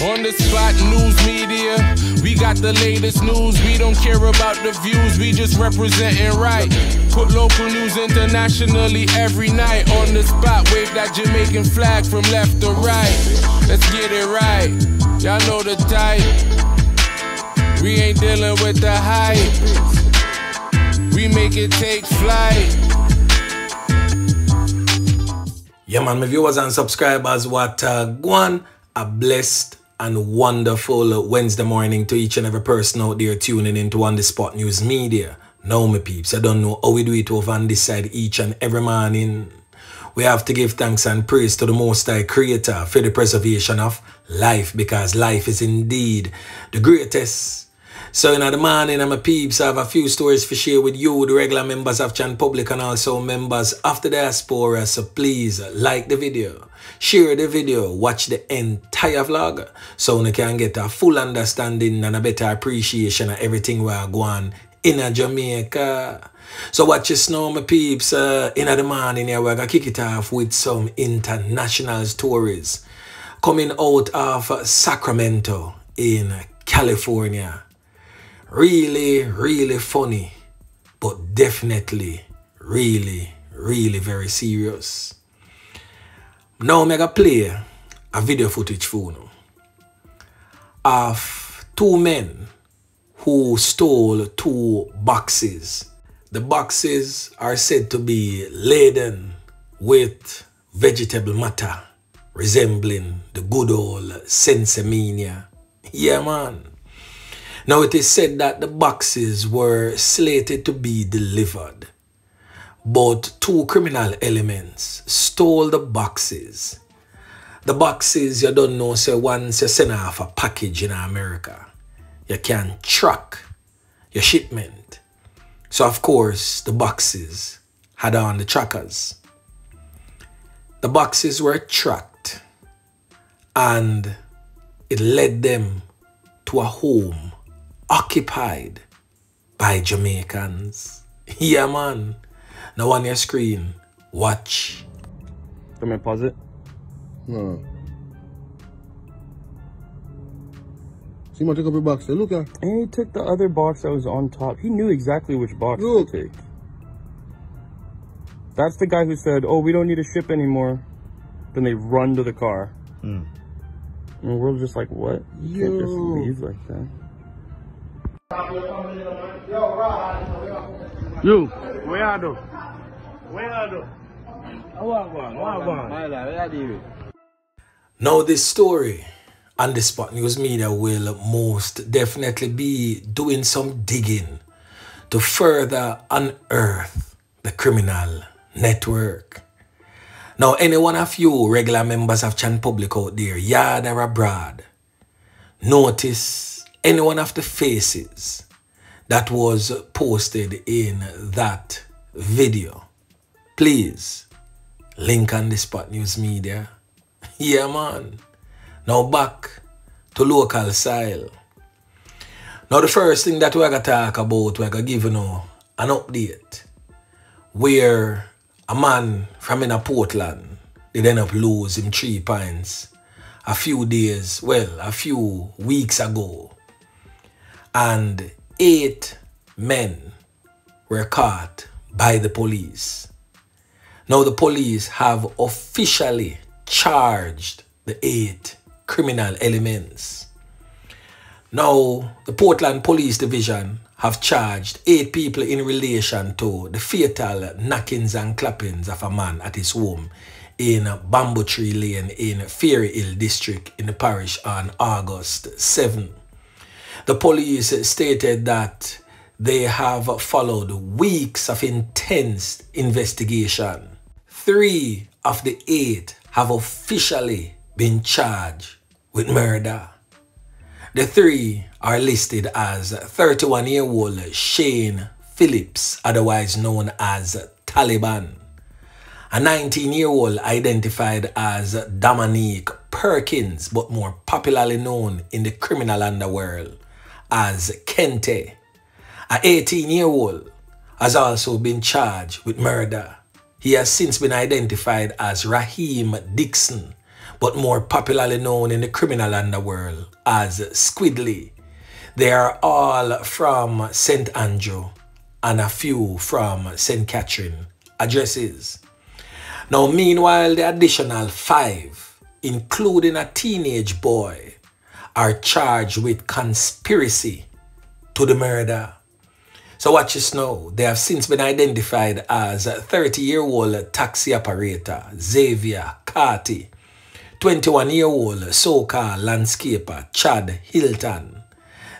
On the spot news media, we got the latest news. We don't care about the views, we just representing right. Put local news internationally every night. On the spot, wave that Jamaican flag from left to right. Let's get it right. Y'all know the type. We ain't dealing with the hype. We make it take flight. Yeah, man, my viewers and subscribers, what uh, go on, a blessed and wonderful Wednesday morning to each and every person out there tuning into On The Spot News Media. Now, my peeps, I don't know how we do it over on this side each and every morning. We have to give thanks and praise to the Most High Creator for the preservation of life because life is indeed the greatest. So in the morning, I'm a peeps. I have a few stories to share with you, the regular members of Chan Public and also members of the diaspora. So please like the video, share the video, watch the entire vlog so you can get a full understanding and a better appreciation of everything we are going in Jamaica. So watch your snow, my peeps. Uh, in the morning, here, we're going to kick it off with some international stories coming out of Sacramento in California really, really funny, but definitely really, really very serious. Now I'm going to play a video footage for you of two men who stole two boxes. The boxes are said to be laden with vegetable matter resembling the good old sensimania. Yeah, man. Now it is said that the boxes were slated to be delivered, but two criminal elements stole the boxes. The boxes, you don't know, say once you send off a package in America, you can track your shipment. So of course, the boxes had on the trackers. The boxes were tracked and it led them to a home occupied by Jamaicans. Yeah, man. Now on your screen, watch. Can I pause it? No. See my take up your box there. Look at And he took the other box that was on top. He knew exactly which box Look. to take. That's the guy who said, oh, we don't need a ship anymore. Then they run to the car. Hmm. And we're just like, what? You can't just leave like that. You, where are you? Where are you? What one? What one? Now this story on the Spot News Media will most definitely be doing some digging to further unearth the criminal network. Now, any one of you regular members of Chan Public out there, yard or abroad, notice any one of the faces that was posted in that video. Please link on the Spot News Media. Yeah, man. Now back to local style. Now the first thing that we're gonna talk about, we're gonna give you know, an update where a man from in a Portland did end up losing three pints a few days, well, a few weeks ago. And eight men were caught by the police. Now the police have officially charged the eight criminal elements. Now, the Portland Police Division have charged eight people in relation to the fatal knockings and clappings of a man at his home in Bamboo Tree Lane in Fairy Hill District in the parish on August 7. The police stated that they have followed weeks of intense investigation. Three of the eight have officially been charged with murder. The three are listed as 31 year old Shane Phillips, otherwise known as Taliban, a 19 year old identified as Dominique Perkins, but more popularly known in the criminal underworld as Kente. A 18 year old has also been charged with murder. He has since been identified as Raheem Dixon, but more popularly known in the criminal underworld as Squidly. They are all from St. Andrew and a few from St. Catherine addresses. Now, meanwhile, the additional five, including a teenage boy, are charged with conspiracy to the murder. So watch this now. They have since been identified as 30-year-old taxi operator Xavier Carty, 21-year-old so-called landscaper Chad Hilton,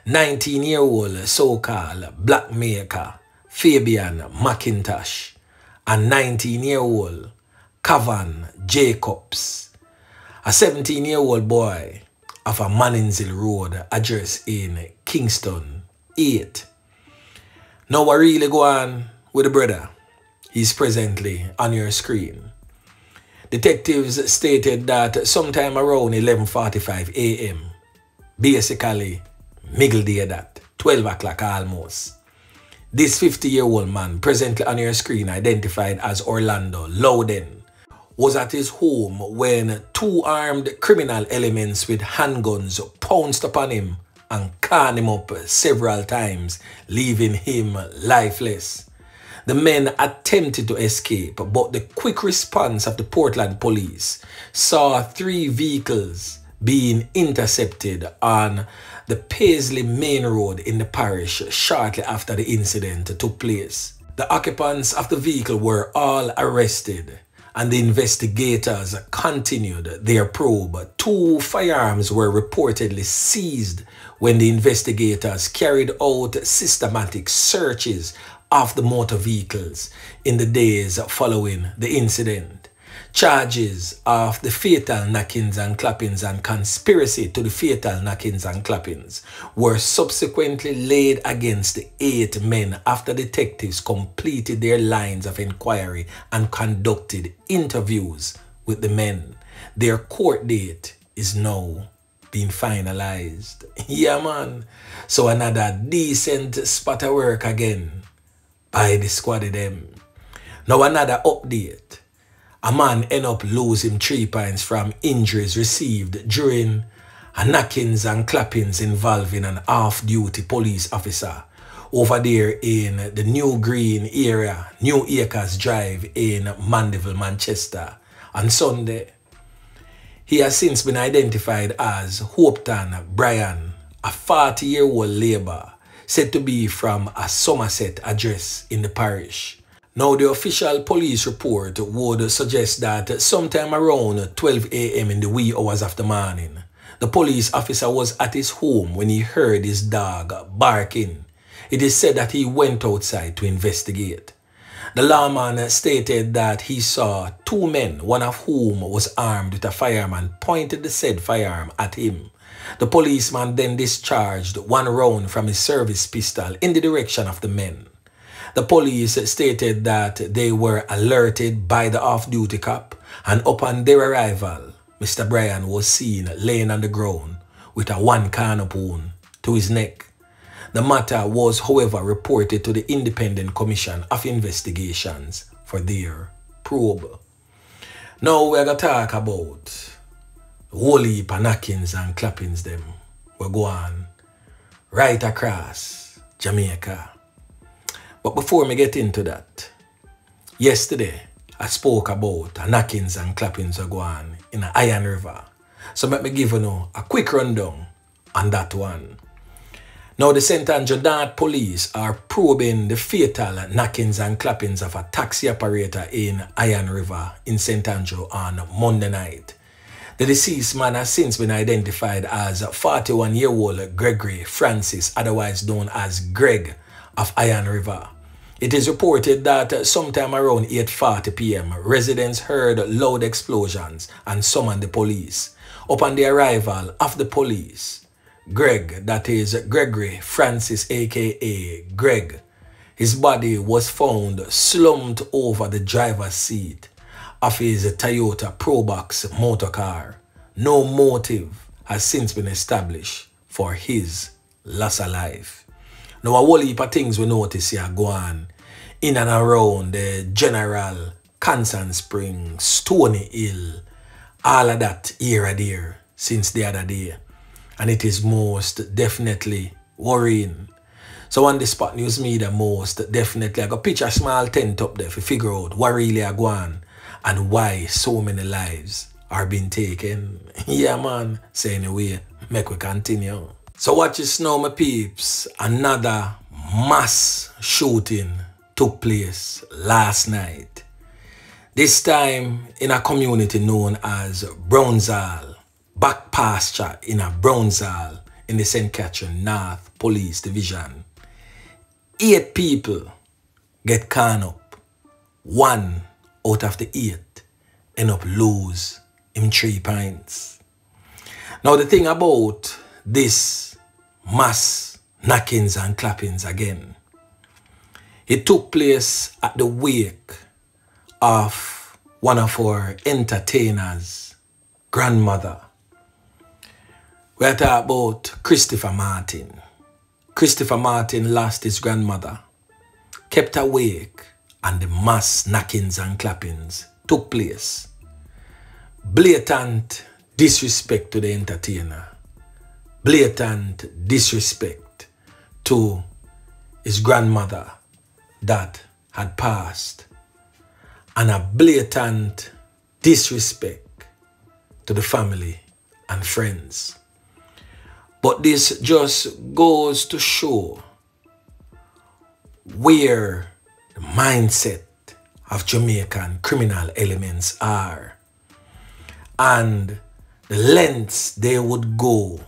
19-year-old so-called blackmaker Fabian McIntosh, and 19-year-old Cavan Jacobs, a 17-year-old boy of a Manningsville Road address in Kingston 8. Now what really go on with the brother? He's presently on your screen. Detectives stated that sometime around 11.45 a.m., basically middle day that, 12 o'clock almost, this 50-year-old man presently on your screen identified as Orlando Loudon was at his home when two armed criminal elements with handguns pounced upon him and can him up several times, leaving him lifeless. The men attempted to escape, but the quick response of the Portland police saw three vehicles being intercepted on the Paisley Main Road in the parish shortly after the incident took place. The occupants of the vehicle were all arrested and the investigators continued their probe. Two firearms were reportedly seized when the investigators carried out systematic searches of the motor vehicles in the days following the incident charges of the fatal knockings and clappings and conspiracy to the fatal knockings and clappings were subsequently laid against the eight men after detectives completed their lines of inquiry and conducted interviews with the men. Their court date is now being finalized. Yeah, man. So another decent spot of work again by the squad of them. Now another update a man end up losing three points from injuries received during a knockings and clappings involving an off-duty police officer over there in the New Green area, New Acres Drive in Mandeville, Manchester on Sunday. He has since been identified as Hopeton Brian, a 40-year-old labour said to be from a Somerset address in the parish. Now, the official police report would suggest that sometime around 12 a.m. in the wee hours of the morning, the police officer was at his home when he heard his dog barking. It is said that he went outside to investigate. The lawman stated that he saw two men, one of whom was armed with a firearm and pointed the said firearm at him. The policeman then discharged one round from his service pistol in the direction of the men. The police stated that they were alerted by the off-duty cop and upon their arrival, Mr. Bryan was seen laying on the ground with a one corner wound to his neck. The matter was, however, reported to the Independent Commission of Investigations for their probe. Now we're going to talk about of knockings and clappings them. We're going right across Jamaica. But before me get into that, yesterday I spoke about knockings and clappings are going in the Iron River. So let me give you a quick rundown on that one. Now the St. Andrew police are probing the fatal knockings and clappings of a taxi operator in Iron River in St. Andrew on Monday night. The deceased man has since been identified as 41-year-old Gregory Francis, otherwise known as Greg of Iron River. It is reported that sometime around 8.40 p.m., residents heard loud explosions and summoned the police. Upon the arrival of the police, Greg, that is Gregory Francis aka Greg, his body was found slumped over the driver's seat of his Toyota Probox motor car. No motive has since been established for his loss of life. Now, a whole heap of things we notice here go on in and around the General, Constant Spring, Stony Hill, all of that here and there since the other day. And it is most definitely worrying. So on the spot news media most definitely I got pitch a small tent up there to figure out what really are going and why so many lives are being taken. yeah man. So anyway, make we continue. So watch this now my peeps. Another mass shooting took place last night. This time in a community known as Browns Hall, back pasture in a Browns Hall in the St. Catherine North Police Division. Eight people get caught up. One out of the eight end up lose in three pints. Now the thing about this mass knockings and clappings again, it took place at the wake of one of our entertainers' grandmother. We're talking about Christopher Martin. Christopher Martin lost his grandmother, kept awake, and the mass knockings and clappings took place. Blatant disrespect to the entertainer. Blatant disrespect to his grandmother that had passed. And a blatant disrespect to the family and friends. But this just goes to show where the mindset of Jamaican criminal elements are and the lengths they would go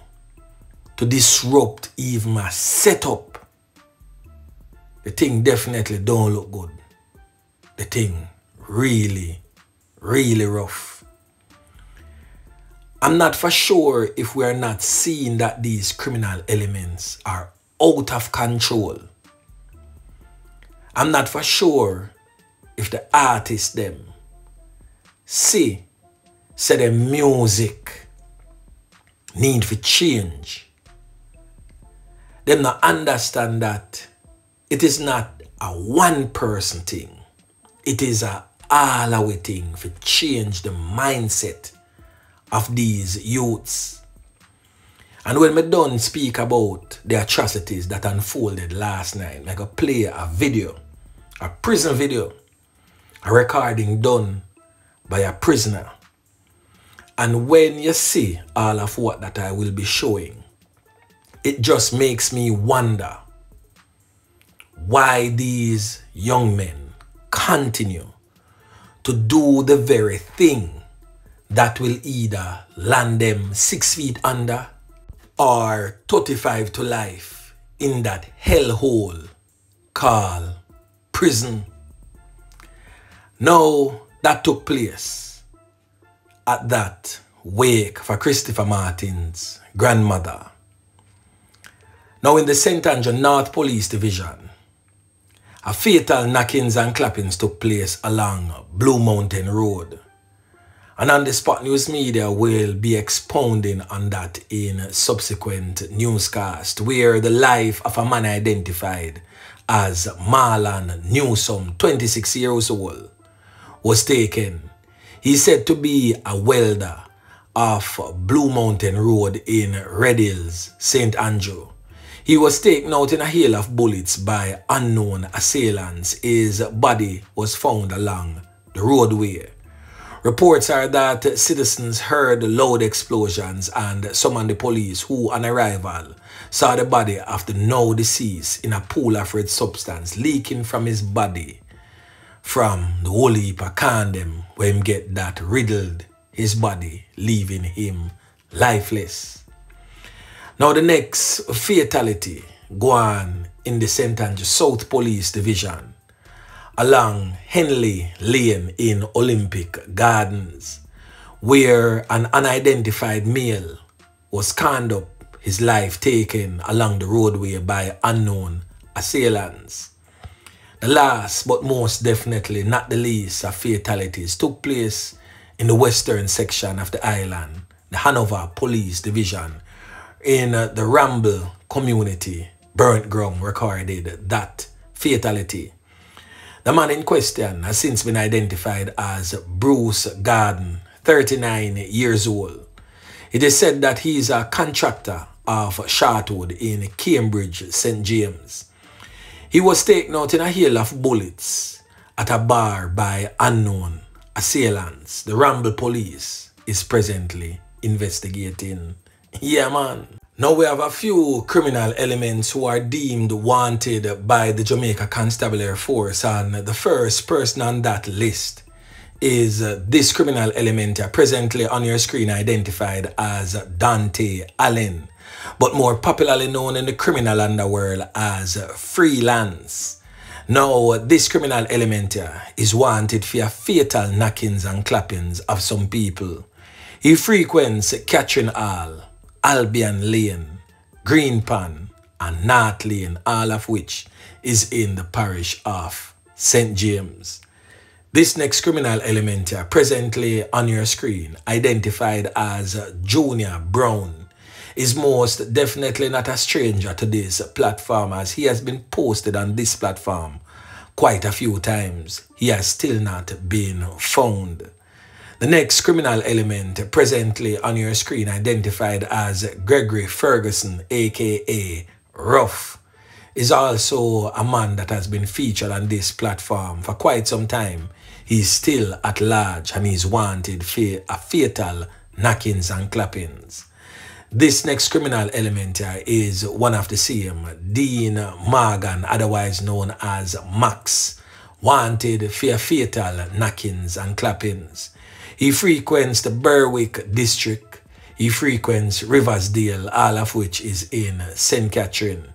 to disrupt even a setup. The thing definitely don't look good. The thing really, really rough. I'm not for sure if we are not seeing that these criminal elements are out of control. I'm not for sure if the artists them see say the music need to change. Them not understand that it is not a one person thing. It is a all our thing to change the mindset of these youths. And when me done speak about the atrocities that unfolded last night, like a play a video, a prison video, a recording done by a prisoner. And when you see all of what that I will be showing, it just makes me wonder why these young men continue to do the very thing that will either land them six feet under or 35 to life in that hellhole called prison. Now that took place at that wake for Christopher Martin's grandmother. Now in the St. Andrew North Police Division, a fatal knockings and clappings took place along Blue Mountain Road. And on the Spot News Media will be expounding on that in subsequent newscast where the life of a man identified as Marlon Newsom, 26 years old, was taken. He said to be a welder of Blue Mountain Road in Red Hills, St. Andrew. He was taken out in a hail of bullets by unknown assailants. His body was found along the roadway. Reports are that citizens heard loud explosions and summoned the police who on arrival saw the body of the now deceased in a pool of red substance leaking from his body from the holy heap of condom where him get that riddled his body leaving him lifeless. Now the next fatality go on in the St. Andrew South Police Division along Henley Lane in Olympic Gardens, where an unidentified male was conned up, his life taken along the roadway by unknown assailants. The last, but most definitely not the least of fatalities took place in the western section of the island, the Hanover Police Division, in uh, the Ramble community, burnt ground recorded that fatality. The man in question has since been identified as Bruce Garden, 39 years old. It is said that he is a contractor of Shortwood in Cambridge, St. James. He was taken out in a hail of bullets at a bar by unknown assailants. The Ramble police is presently investigating. Yeah, man. Now we have a few criminal elements who are deemed wanted by the Jamaica Constabulary Force and the first person on that list is uh, this criminal element presently on your screen identified as Dante Allen, but more popularly known in the criminal underworld as Freelance. Now, this criminal element is wanted for fatal knockings and clappings of some people. He frequents Catherine Hall, Albion Lane, Green Pond, and North Lane, all of which is in the parish of St. James. This next criminal element here, presently on your screen, identified as Junior Brown, is most definitely not a stranger to this platform as he has been posted on this platform quite a few times. He has still not been found. The next criminal element presently on your screen identified as Gregory Ferguson aka Ruff is also a man that has been featured on this platform for quite some time he's still at large and he's wanted for a fatal knockings and clappings. This next criminal element is one of the same, Dean Morgan, otherwise known as Max, wanted for fatal knockings and clappings. He frequents the Berwick district. He frequents Riversdale, all of which is in St. Catherine.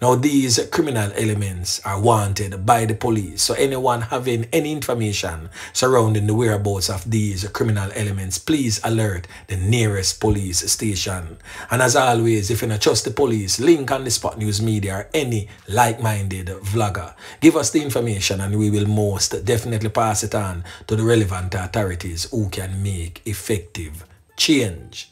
Now, these criminal elements are wanted by the police. So anyone having any information surrounding the whereabouts of these criminal elements, please alert the nearest police station. And as always, if you don't trust the police, link on the Spot News Media or any like-minded vlogger. Give us the information and we will most definitely pass it on to the relevant authorities who can make effective change.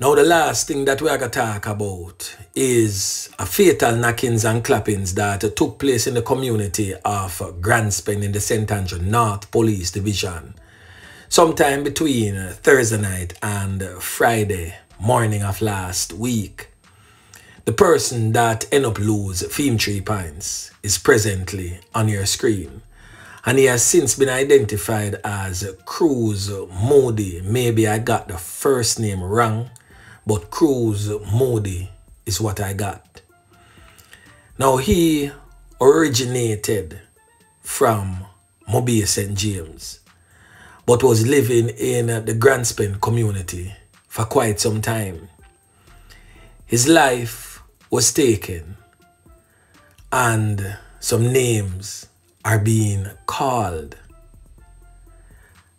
Now the last thing that we are going to talk about is a fatal knockings and clappings that took place in the community of Grants Pen in the St. Andrew North Police Division sometime between Thursday night and Friday morning of last week. The person that end up lose Theme Tree Pines is presently on your screen and he has since been identified as Cruz Moody. Maybe I got the first name wrong but Cruz Moody is what I got. Now he originated from Mobile St. James, but was living in the Grants Pen community for quite some time. His life was taken and some names are being called.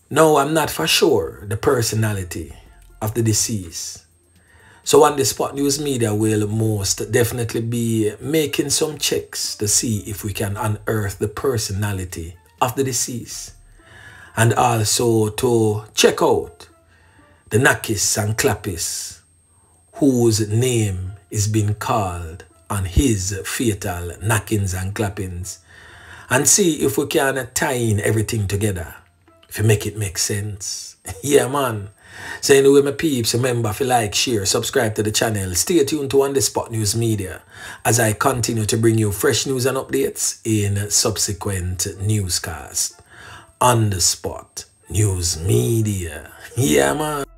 Now I'm not for sure the personality of the deceased so on the Spot News Media will most definitely be making some checks to see if we can unearth the personality of the deceased. And also to check out the Nakis and Clappis whose name is being called on his fatal knockings and clappings and see if we can tie in everything together if you make it make sense. yeah, man. So anyway, my peeps, remember if you like, share, subscribe to the channel. Stay tuned to On The Spot News Media as I continue to bring you fresh news and updates in subsequent newscasts. On The Spot News Media. Yeah, man.